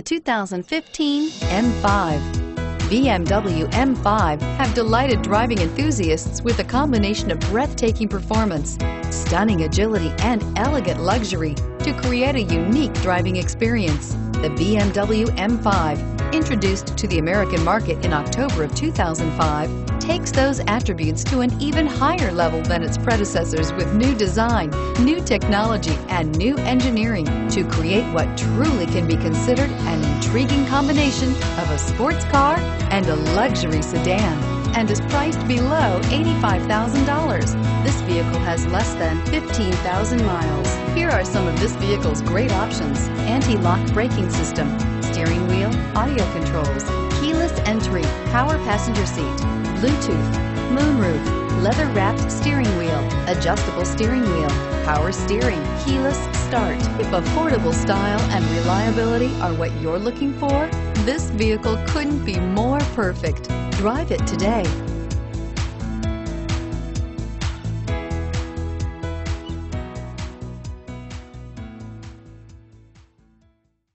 The 2015 M5. BMW M5 have delighted driving enthusiasts with a combination of breathtaking performance, stunning agility, and elegant luxury to create a unique driving experience. The BMW M5, introduced to the American market in October of 2005, takes those attributes to an even higher level than its predecessors with new design, new technology, and new engineering to create what truly can be considered an intriguing combination of a sports car and a luxury sedan and is priced below $85,000. This vehicle has less than 15,000 miles. Here are some of this vehicle's great options. Anti-lock braking system, steering wheel, audio controls, keyless entry, power passenger seat, Bluetooth, moonroof, leather-wrapped steering wheel, adjustable steering wheel, power steering, keyless start. If affordable style and reliability are what you're looking for, this vehicle couldn't be more perfect. Drive it today.